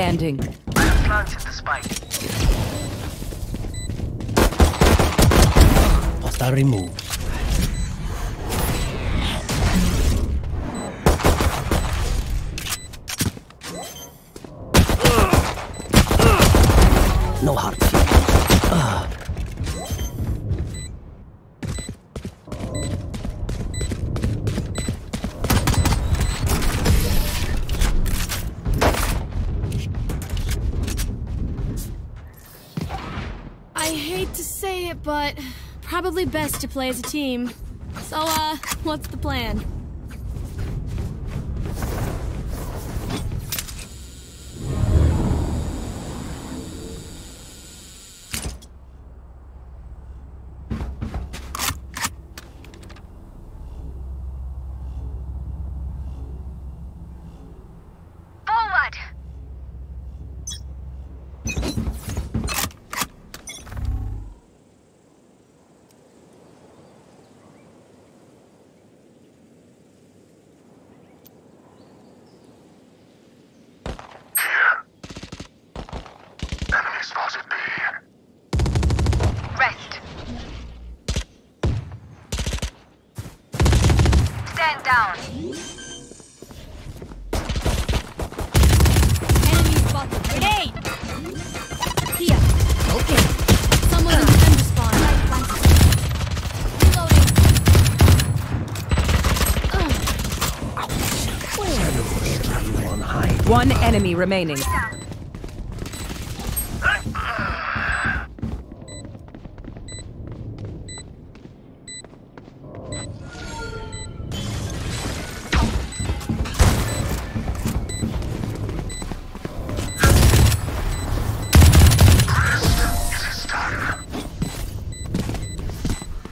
standing. Planted the spike. Hostile removed. Probably best to play as a team. So, uh, what's the plan? Enemy remaining.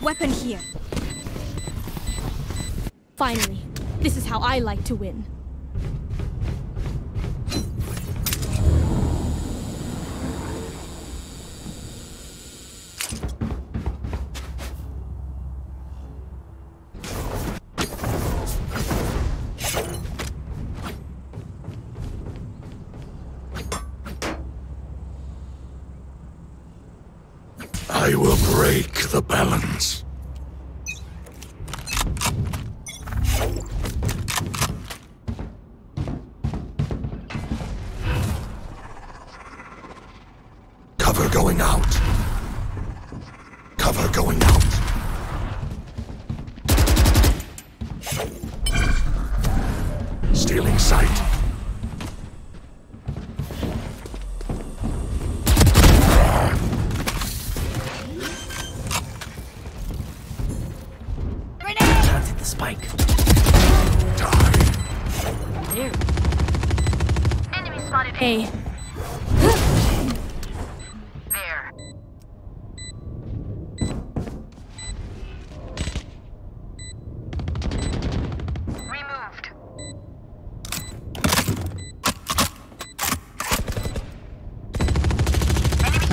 Weapon here. Finally, this is how I like to win. Stealing sight.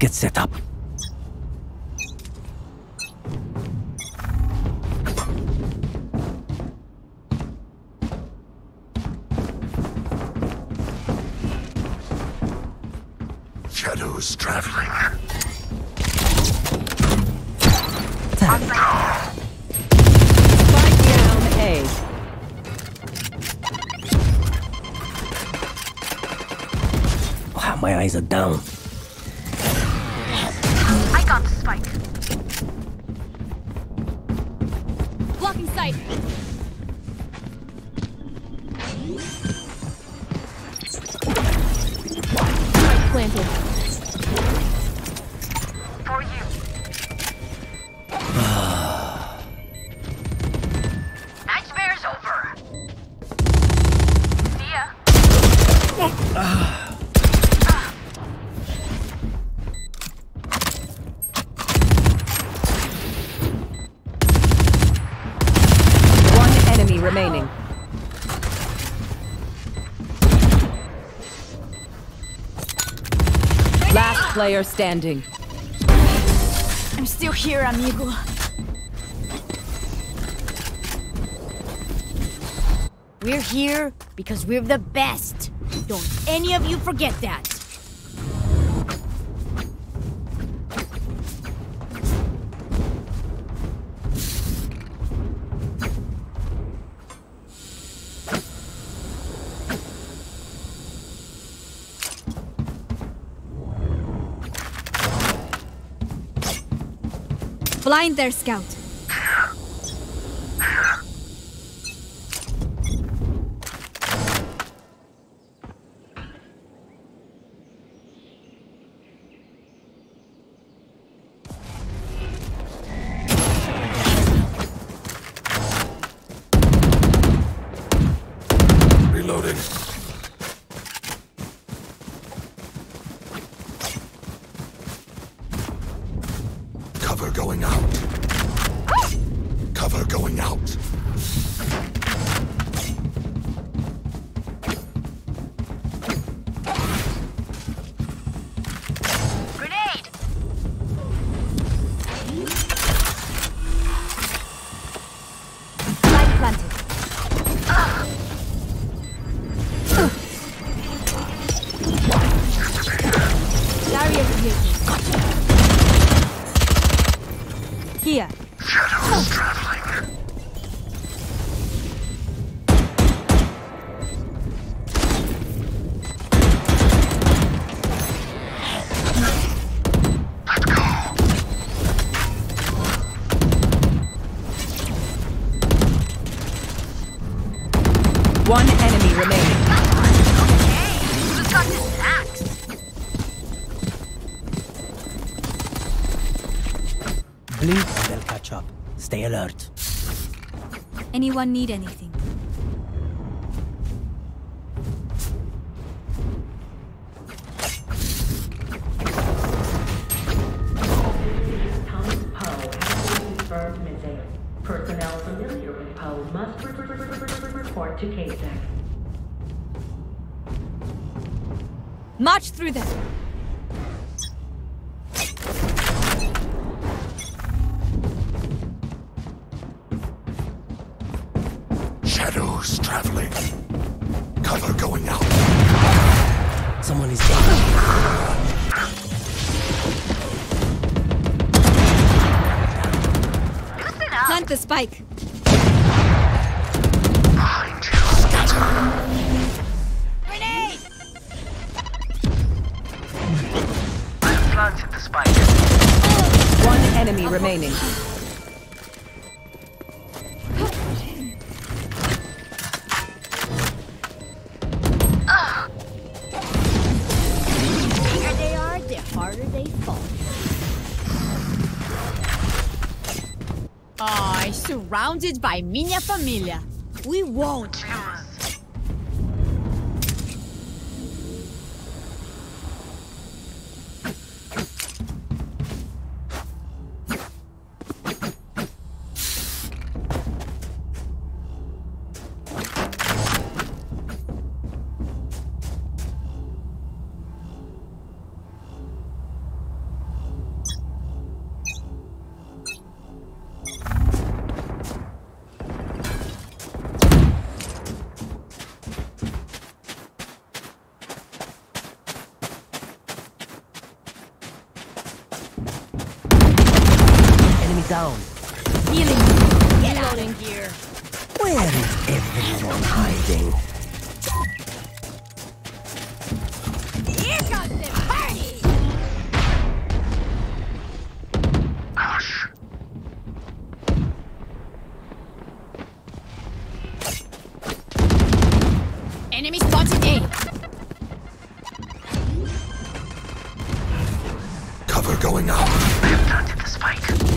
Let's get set up. Shadows traveling. Spike down A. Wow, my eyes are down. Player standing. I'm still here, amigo. We're here because we're the best. Don't any of you forget that. Blind there, Scout. Reloading. Cover going out. Cover going out. Anyone need anything? Shadows traveling. Cover going out. Someone is down. Loosen up! Plant the spike. Behind you. Scatter. Planted the spike. One enemy remaining. Surrounded by minha família. We won't.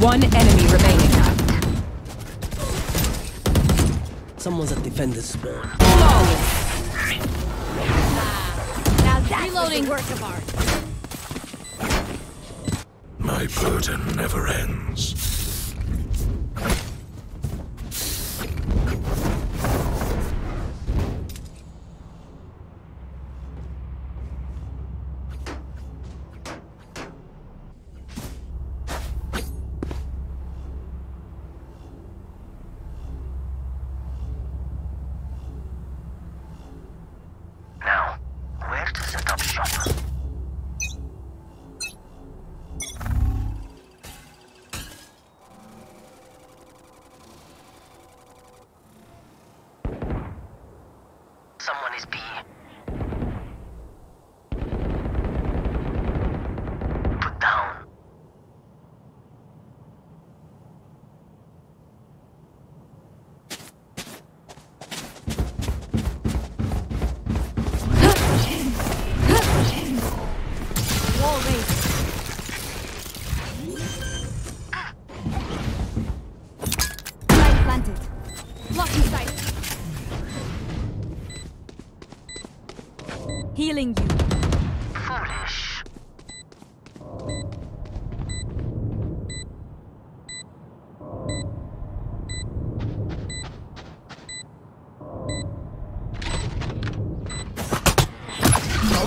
One enemy remaining. Someone's at defender's spawn. Now that's Reloading. work of art. My burden never ends.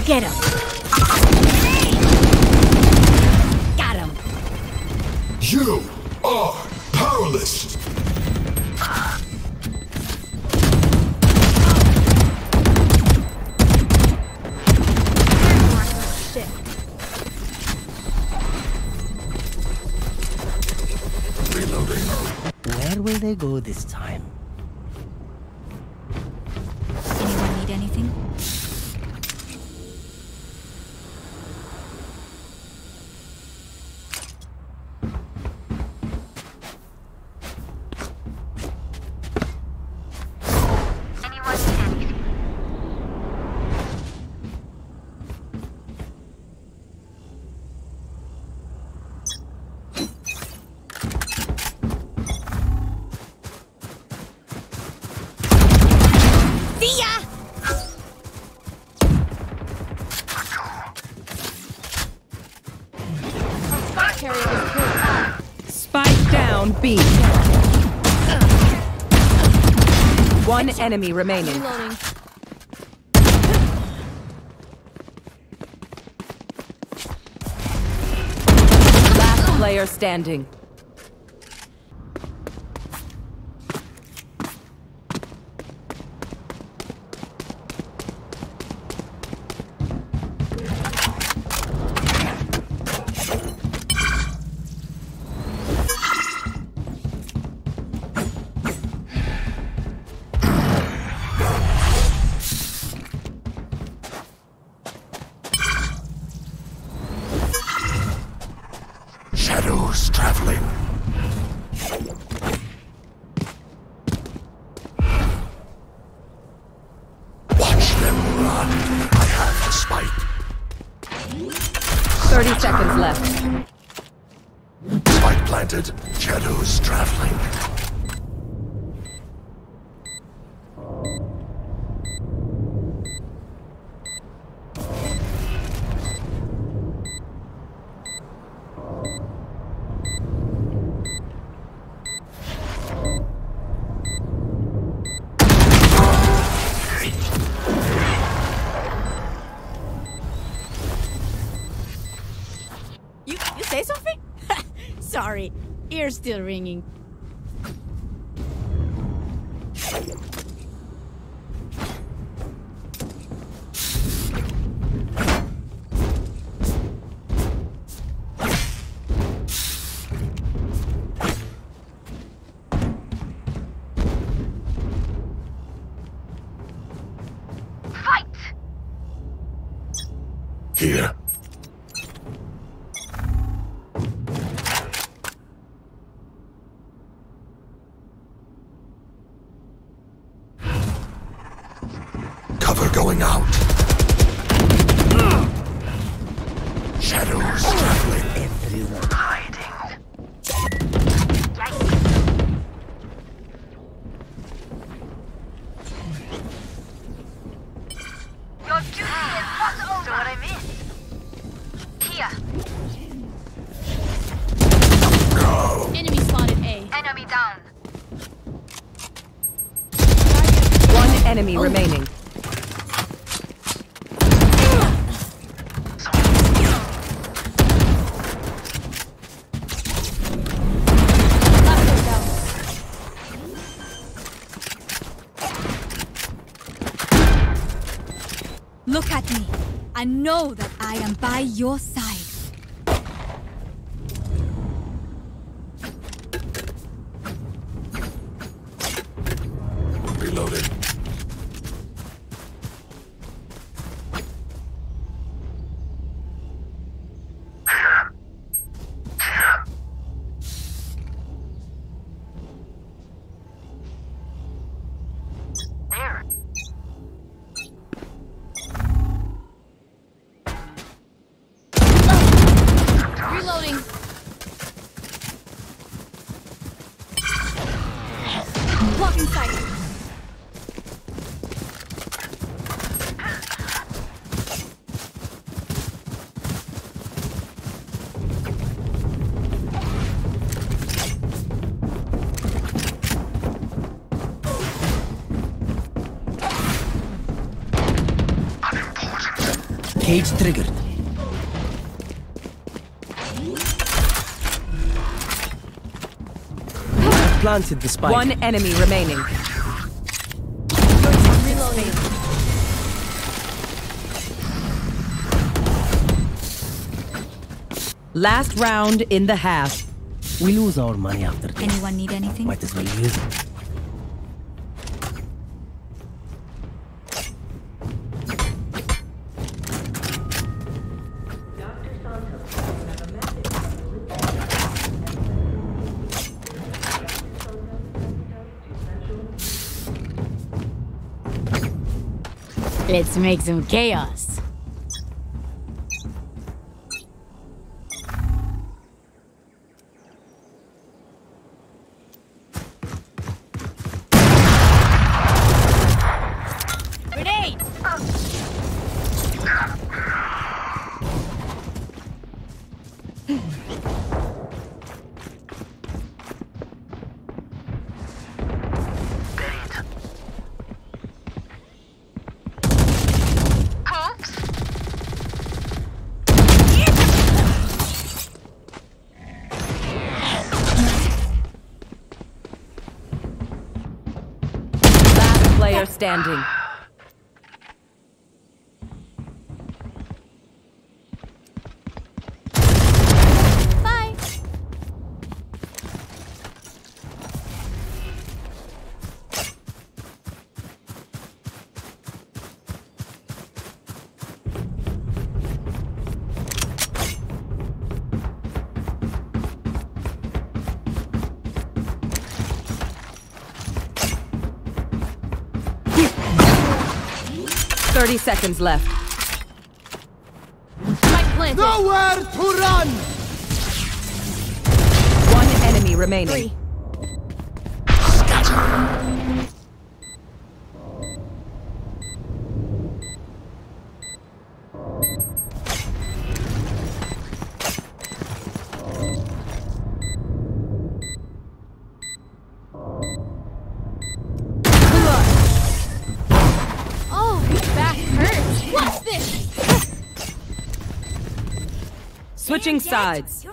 get him. Got him. You are powerless. Reloading. Where will they go this time? enemy remaining. Reloading. Last player standing. still ringing. know that I am by your side. Planted the spike. One enemy remaining. Last round in the half. We lose our money after this. Anyone need anything? Might as well use it. Let's make some chaos. 30 seconds left. Spike planted. Nowhere to run! One enemy remaining. Three. Switching sides.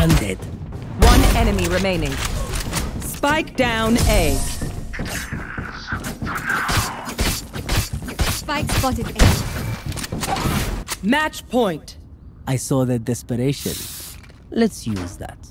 One dead. One enemy remaining. Spike down A. Spike spotted A. Match point. I saw the desperation. Let's use that.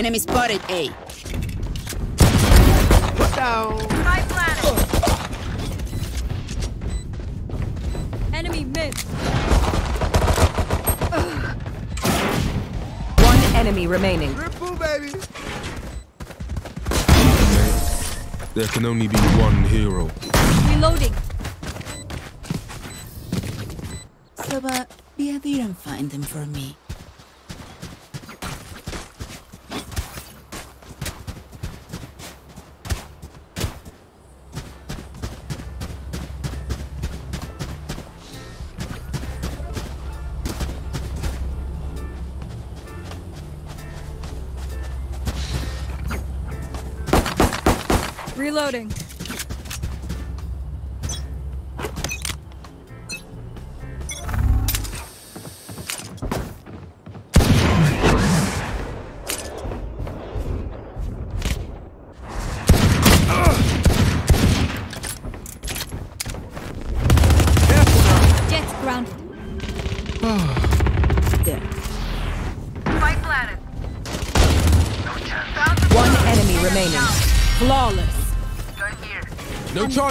Enemy spotted A. Put down. Spike planted. Enemy mid. One enemy remaining. Ripple, baby. There can only be one hero. Reloading. Sova, be a dear and find them for me.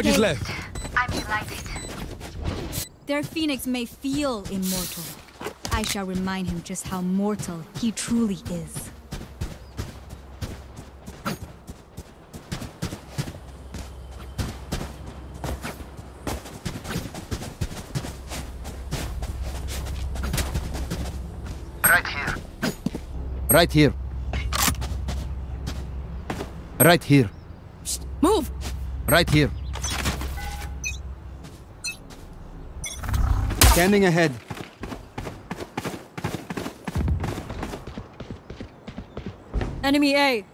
Charges left. I'm delighted. Their phoenix may feel immortal. I shall remind him just how mortal he truly is. Right here. Right here. Right here. Move! Right here. Scanning ahead. Enemy A.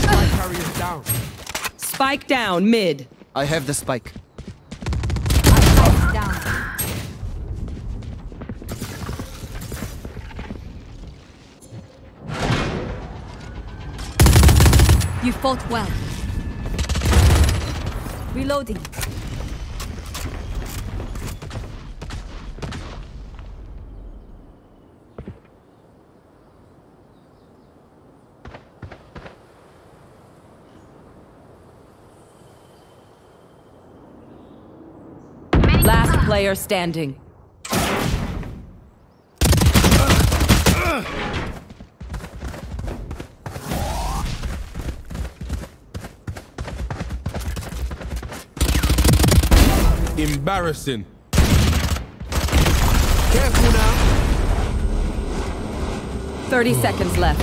Spike carrier down. Spike down mid. I have the spike. You fought well. Reloading. Last player standing. Embarrassing. Careful now. 30 seconds left.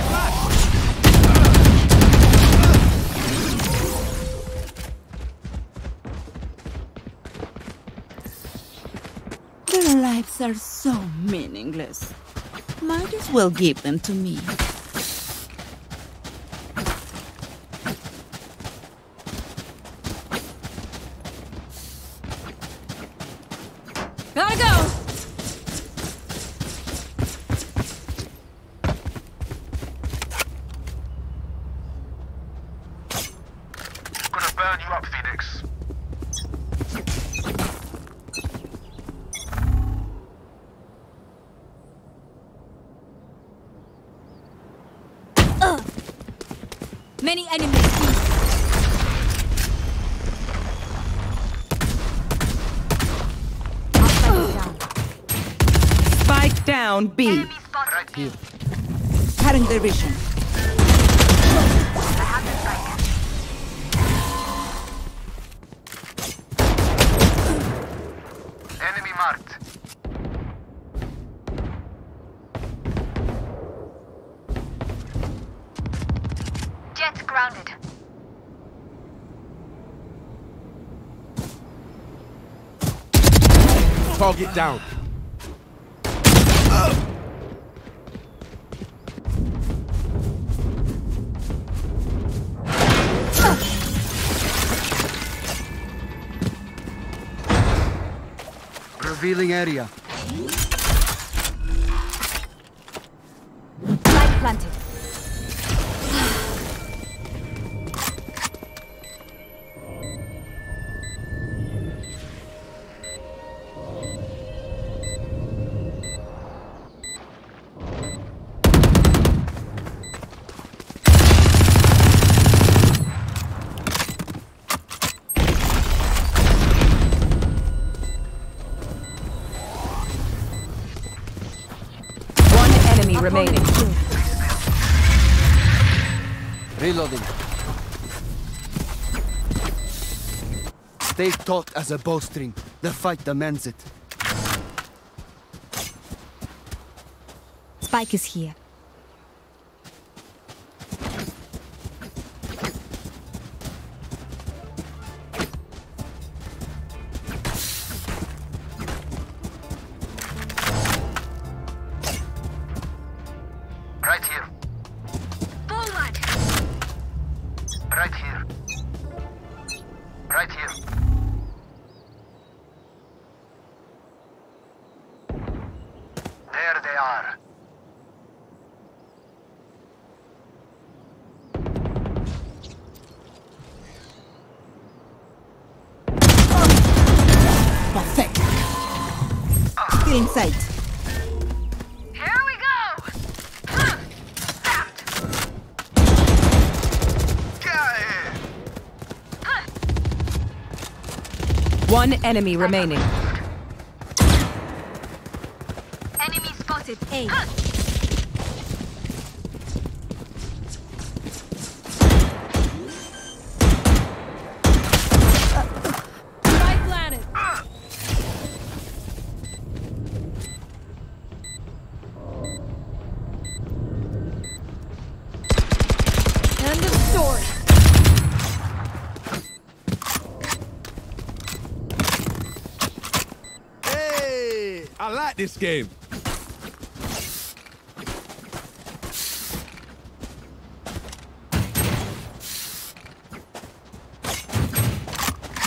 Their lives are so meaningless. Might as well give them to me. Area. remaining. Reloading. Stay taut as a bowstring. The fight demands it. Spike is here. enemy remaining. this game.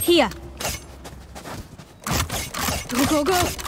Here. Go, go, go.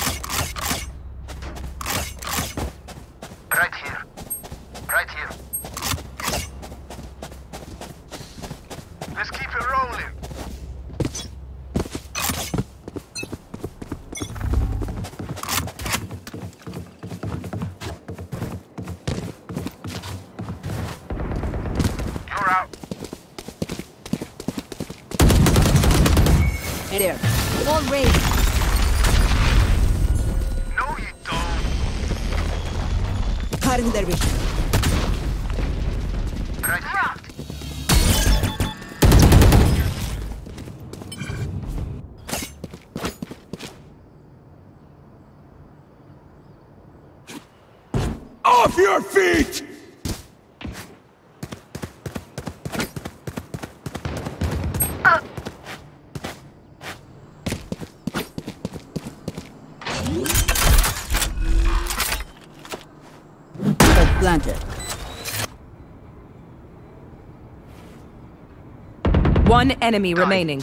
One enemy remaining.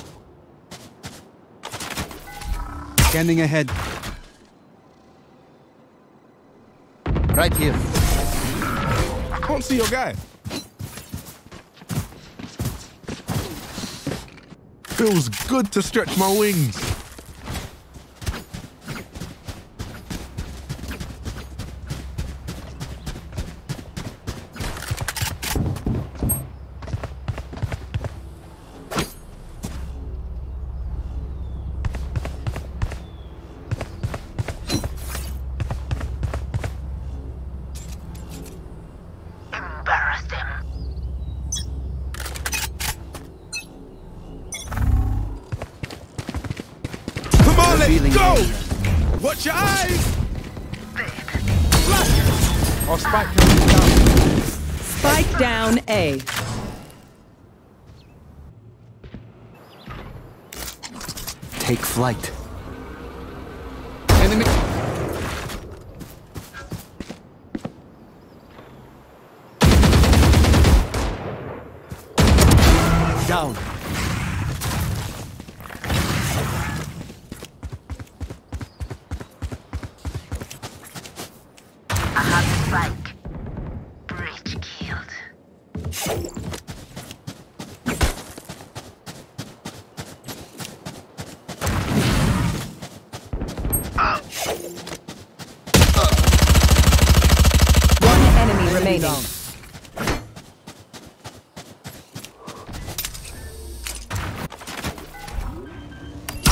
Scanning ahead. Right here. Can't see your guy. Feels good to stretch my wings.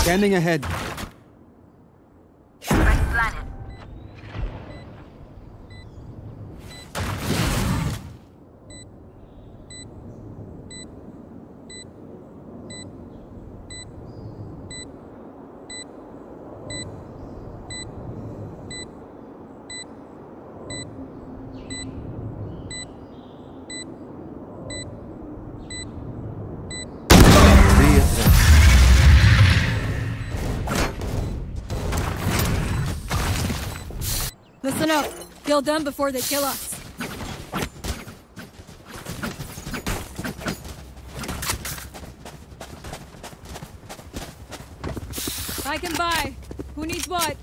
Scanning ahead. Kill them before they kill us. I can buy. Who needs what?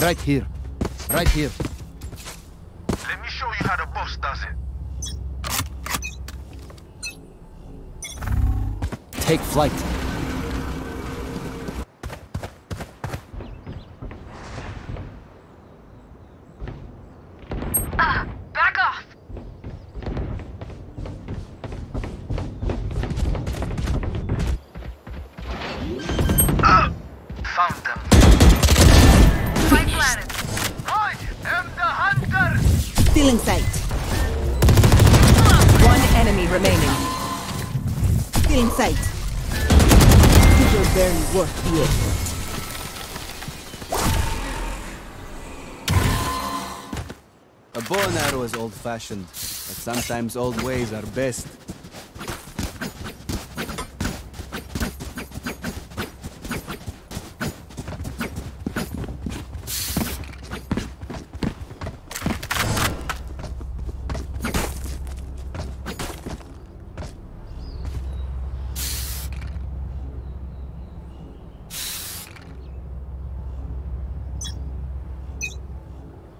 Right here. Right here. Take flight. A bow and arrow is old-fashioned, but sometimes old ways are best.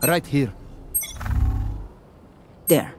Right here. There.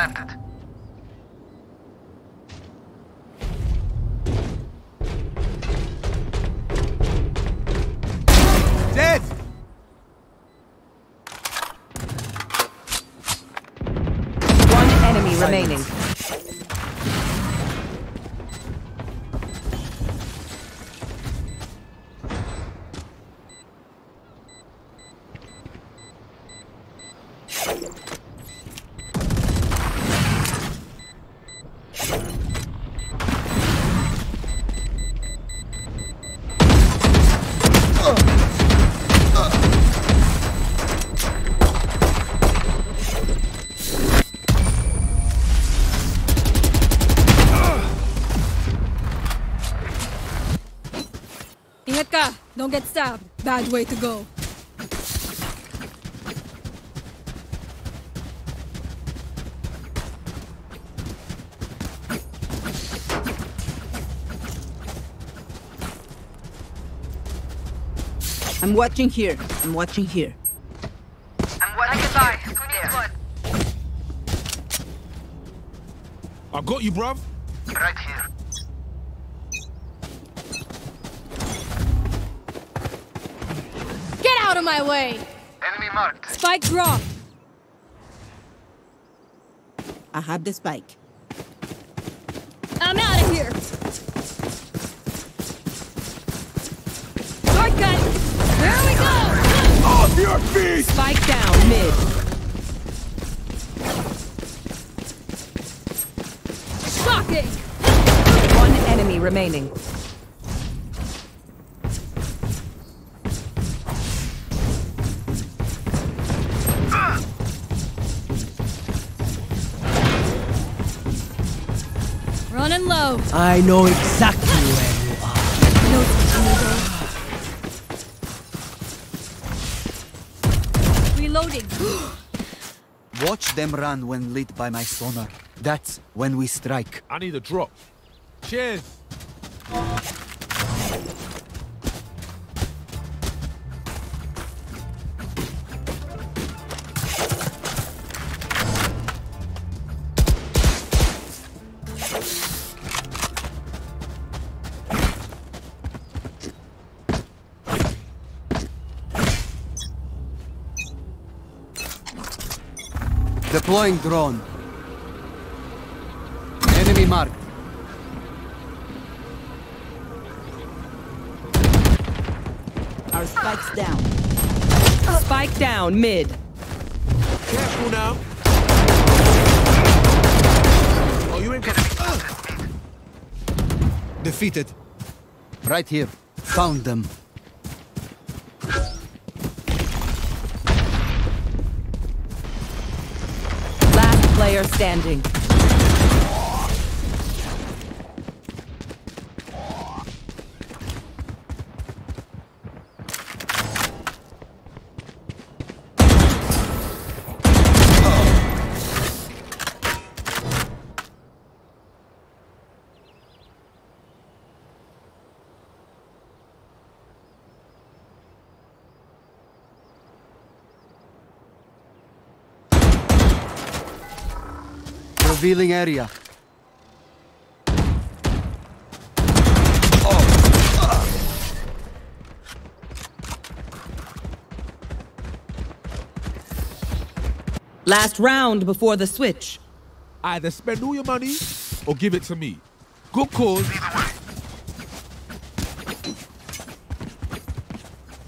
Spike planted. Dead! One enemy remaining. Bad way to go. I'm watching here. I'm watching here. I'm what I can buy. Who needs what? I got you, bruv. Right here. Get out of my way! Enemy marked. Spike drop. I have the spike. I'm out of here. Shortcut. Here we go. Off your feet! Spike down mid. Shocking. One enemy remaining. Low. I know exactly where you are. No Reloading. Watch them run when lit by my sonar. That's when we strike. I need a drop. Cheers. Deploying drone. Enemy marked. Our spike's down. Spike down mid. Careful now. Oh, you ain't gonna. Defeated. Right here. Found them. Standing. Revealing area. Last round before the switch. Either spend all your money or give it to me. Good cause.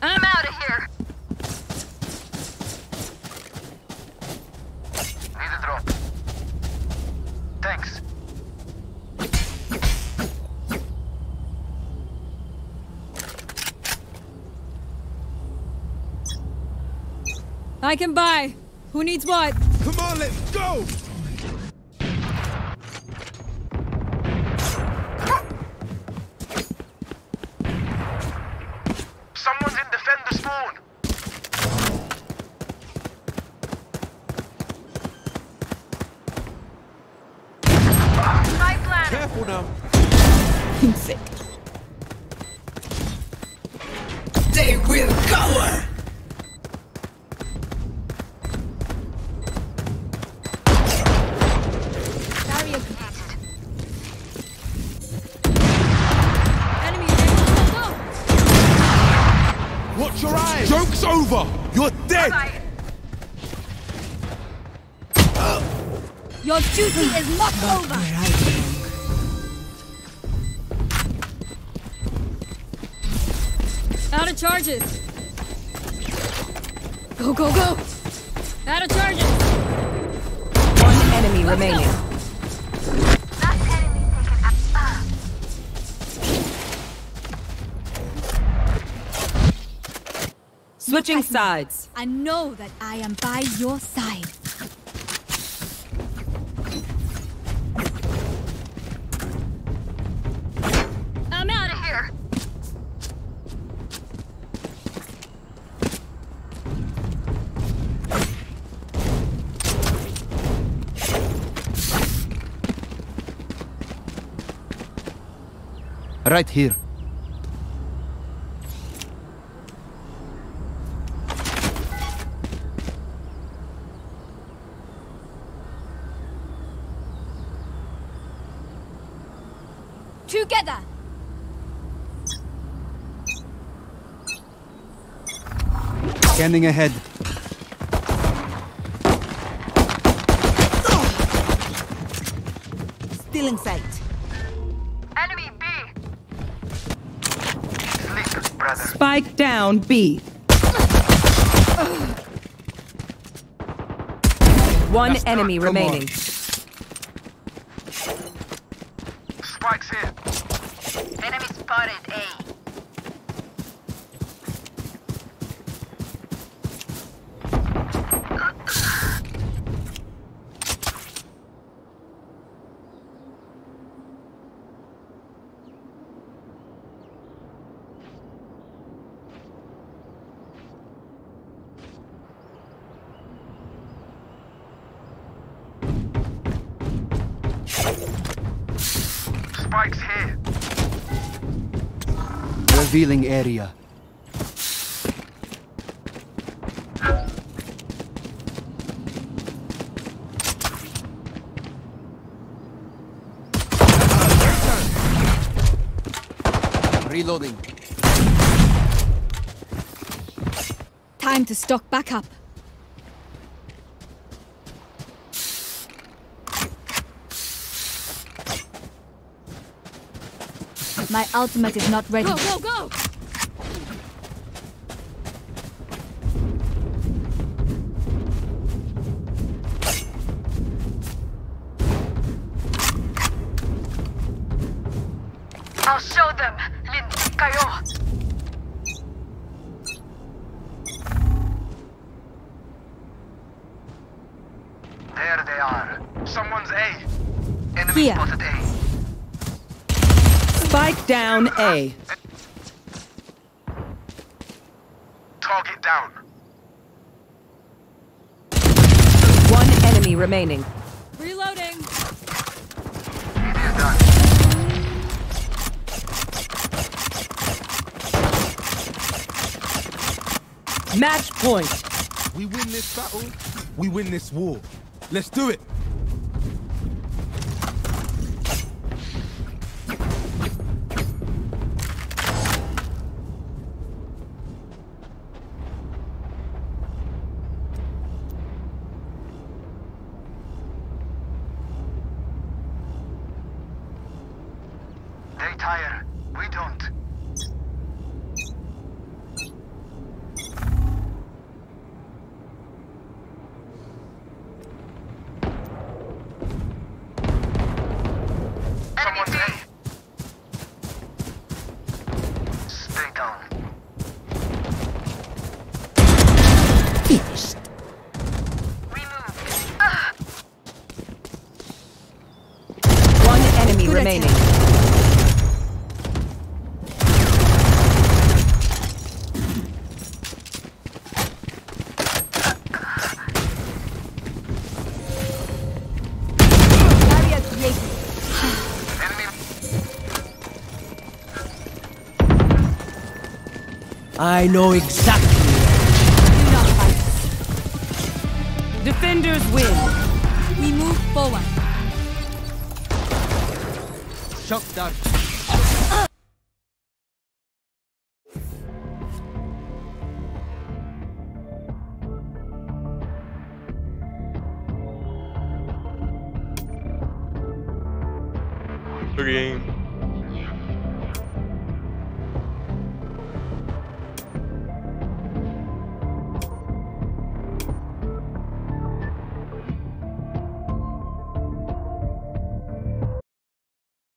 I'm out of here. Need a drop. Thanks. I can buy. Who needs what? Come on, let's go! Out of charges! Go, go, go! Out of charges! One enemy remaining. Taken out. Ah. Switching sides. I know that I am by your side. Right here. Together! Scanning ahead. Spike down B. One That's enemy remaining. on. remaining. Spike's here. Enemy spotted A. Spike's here. Revealing area. Reloading. Time to stock back up. My ultimate is not ready. Go, go, go! A. Target down. One enemy remaining. Reloading. It is done. Match point. We win this battle, we win this war. Let's do it. I know exactly. Do not fight. Defenders win.